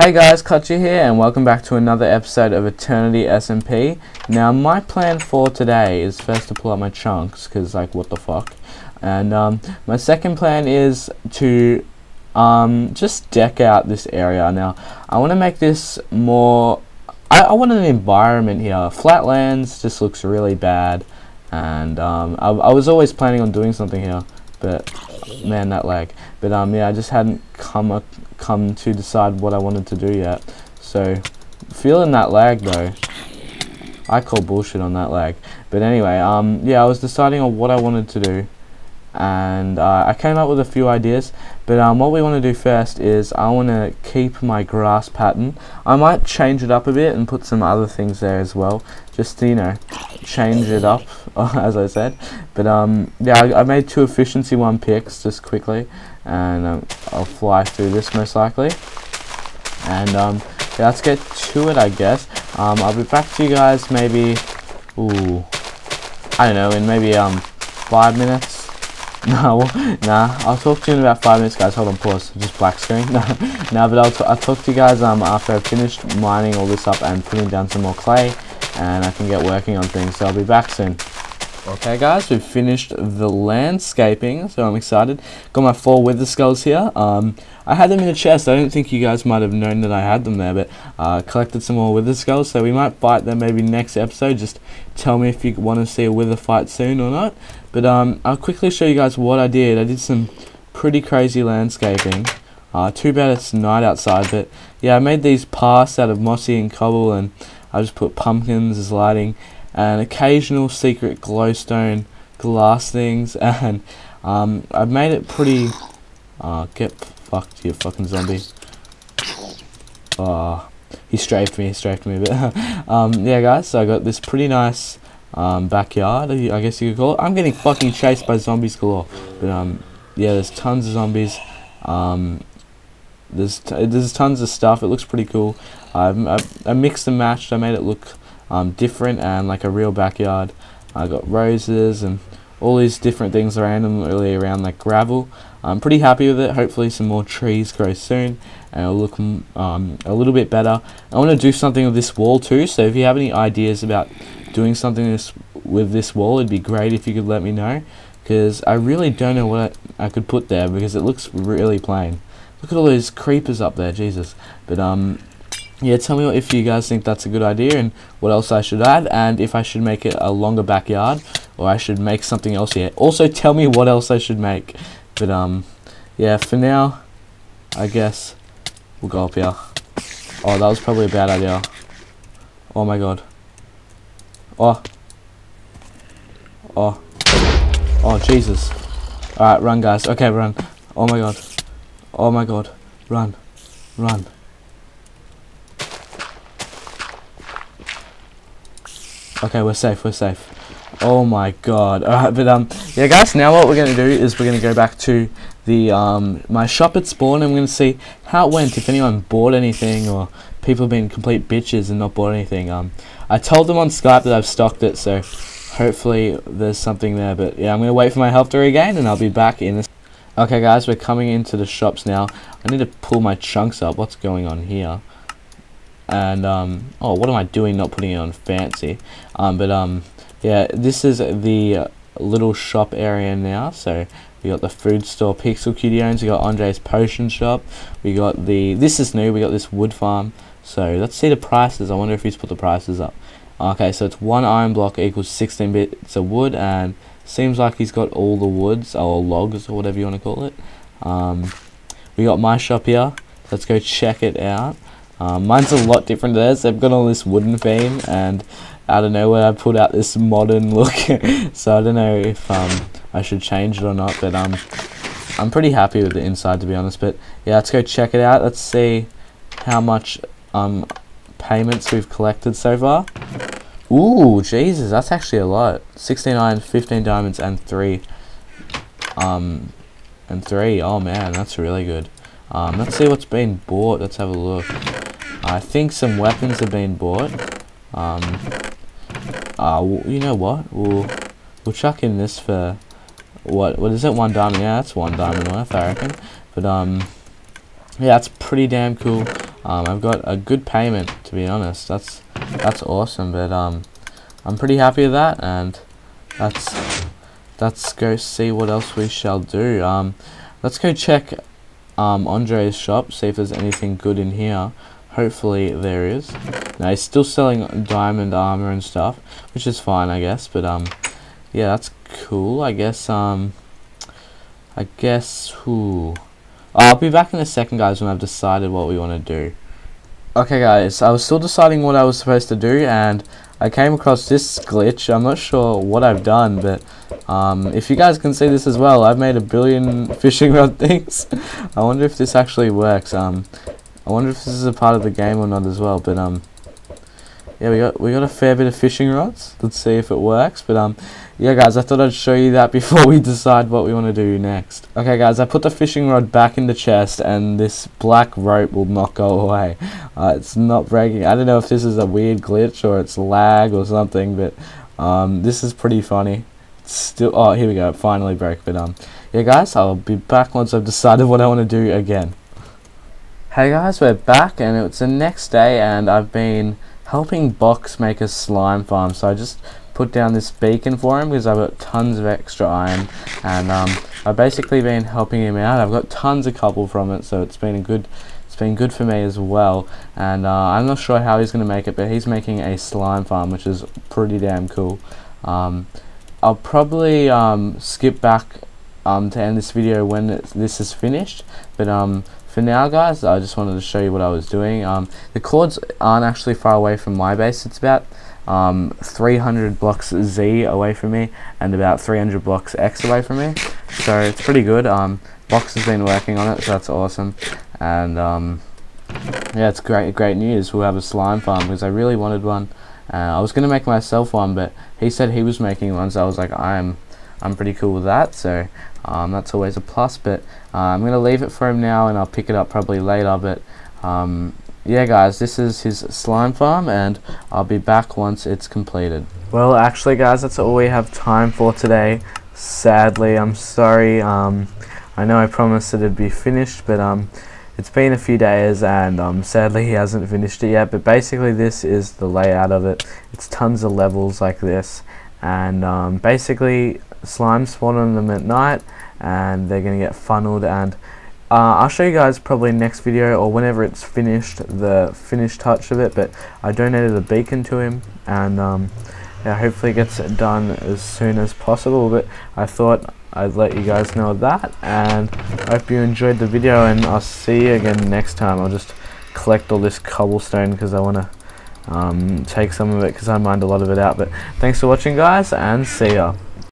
Hey guys, Clutchy here and welcome back to another episode of Eternity SMP. Now my plan for today is first to pull out my chunks, because like what the fuck. And um, my second plan is to um, just deck out this area. Now I want to make this more, I, I want an environment here. Flatlands just looks really bad and um, I, I was always planning on doing something here, but man that lag. But um, yeah, I just hadn't come up come to decide what I wanted to do yet. So, feeling that lag though. I call bullshit on that lag. But anyway, um, yeah, I was deciding on what I wanted to do. And uh, I came up with a few ideas. But um, what we want to do first is I want to keep my grass pattern. I might change it up a bit and put some other things there as well. Just you know, change it up, as I said. But um, yeah, I, I made two efficiency one picks just quickly and um, I'll fly through this most likely and um, yeah, let's get to it I guess um, I'll be back to you guys maybe ooh I don't know in maybe um five minutes no nah I'll talk to you in about five minutes guys. Hold on pause. Just black screen. Nah, but I'll, t I'll talk to you guys um after I've finished mining all this up and putting down some more clay and I can get working on things. So I'll be back soon Okay guys, we've finished the landscaping, so I'm excited. Got my four wither skulls here. Um, I had them in a chest. I don't think you guys might have known that I had them there, but uh, collected some more wither skulls, so we might fight them maybe next episode. Just tell me if you want to see a wither fight soon or not. But um, I'll quickly show you guys what I did. I did some pretty crazy landscaping. Uh, too bad it's night outside, but yeah, I made these paths out of mossy and cobble, and I just put pumpkins as lighting and occasional secret glowstone glass things and um, I've made it pretty uh, get fucked you fucking zombie. Oh he strafed me he strafed me but um, yeah guys so I got this pretty nice um, backyard I guess you could call it. I'm getting fucking chased by zombies galore but um yeah there's tons of zombies. Um, there's there's tons of stuff it looks pretty cool. I've, I've, I mixed and matched I made it look um, different and like a real backyard. I got roses and all these different things randomly around like gravel. I'm pretty happy with it. Hopefully some more trees grow soon and it'll look um, a little bit better. I want to do something with this wall too, so if you have any ideas about doing something this, with this wall, it'd be great if you could let me know. Because I really don't know what I, I could put there because it looks really plain. Look at all those creepers up there, Jesus. But um, yeah, tell me if you guys think that's a good idea and what else I should add and if I should make it a longer backyard or I should make something else here. Also, tell me what else I should make. But, um, yeah, for now, I guess we'll go up here. Oh, that was probably a bad idea. Oh my god. Oh. Oh. Oh, Jesus. Alright, run, guys. Okay, run. Oh my god. Oh my god. Run. Run. Okay, we're safe, we're safe. Oh my god. Alright, but um yeah guys, now what we're gonna do is we're gonna go back to the um my shop at spawn and we're gonna see how it went, if anyone bought anything or people have been complete bitches and not bought anything. Um I told them on Skype that I've stocked it, so hopefully there's something there. But yeah, I'm gonna wait for my health to regain and I'll be back in this Okay guys, we're coming into the shops now. I need to pull my chunks up. What's going on here? And um, oh what am I doing not putting it on fancy? Um, but um, yeah this is the little shop area now. So we got the food store Pixel Cutie owns. We got Andre's potion shop. We got the this is new. We got this wood farm. So let's see the prices. I wonder if he's put the prices up. Okay so it's one iron block equals 16 bits of wood and seems like he's got all the woods or logs or whatever you want to call it. Um, we got my shop here. Let's go check it out um, mine's a lot different to theirs. They've got all this wooden theme, and out of nowhere I put out this modern look. so I don't know if um, I should change it or not, but um, I'm pretty happy with the inside to be honest. But yeah, let's go check it out. Let's see how much um, payments we've collected so far. Ooh, Jesus, that's actually a lot. 16 irons, 15 diamonds, and 3. Um, and 3. Oh man, that's really good. Um, let's see what's been bought. Let's have a look. I think some weapons have been bought. Um, uh, you know what? We'll we'll chuck in this for what? What is it? One diamond? Yeah, that's one diamond worth, I reckon. But um, yeah, that's pretty damn cool. um, I've got a good payment to be honest. That's that's awesome, but um, I'm pretty happy with that, and let's let's go see what else we shall do. Um, let's go check um Andre's shop, see if there's anything good in here. Hopefully there is. Now he's still selling diamond armor and stuff, which is fine, I guess. But um, yeah, that's cool. I guess um, I guess who. I'll be back in a second, guys, when I've decided what we want to do. Okay, guys, I was still deciding what I was supposed to do, and I came across this glitch. I'm not sure what I've done, but um, if you guys can see this as well, I've made a billion fishing rod things. I wonder if this actually works. Um, I wonder if this is a part of the game or not as well. But um, yeah, we got we got a fair bit of fishing rods. Let's see if it works. But um, yeah, guys, I thought I'd show you that before we decide what we want to do next. Okay, guys, I put the fishing rod back in the chest, and this black rope will not go away. Uh, it's not breaking. I don't know if this is a weird glitch or it's lag or something, but um, this is pretty funny. It's still, oh, here we go. It finally broke. But um, yeah, guys, I'll be back once I've decided what I want to do again. Hey guys, we're back and it's the next day and I've been helping Box make a slime farm. So I just put down this beacon for him because I've got tons of extra iron and um, I've basically been helping him out. I've got tons of cobble from it so it's been a good it's been good for me as well and uh, I'm not sure how he's going to make it but he's making a slime farm which is pretty damn cool. Um, I'll probably um, skip back um, to end this video when this is finished but um, for now guys I just wanted to show you what I was doing. Um, the coords aren't actually far away from my base. It's about um, 300 blocks Z away from me and about 300 blocks X away from me. So it's pretty good. Um, Box has been working on it so that's awesome. And um, yeah it's great great news. We'll have a slime farm because I really wanted one. Uh, I was gonna make myself one but he said he was making one so I was like I'm I'm pretty cool with that so um, that's always a plus but uh, I'm gonna leave it for him now and I'll pick it up probably later but um, yeah guys this is his slime farm and I'll be back once it's completed. Well actually guys that's all we have time for today. Sadly I'm sorry um, I know I promised that it'd be finished but um, it's been a few days and um, sadly he hasn't finished it yet but basically this is the layout of it. It's tons of levels like this and um, basically slime spawn on them at night and they're to get funneled and uh, I'll show you guys probably next video or whenever it's finished the finished touch of it but I donated a beacon to him and um, yeah, hopefully it gets done as soon as possible but I thought I'd let you guys know that and I hope you enjoyed the video and I'll see you again next time. I'll just collect all this cobblestone because I want to um, take some of it because I mined a lot of it out but thanks for watching guys and see ya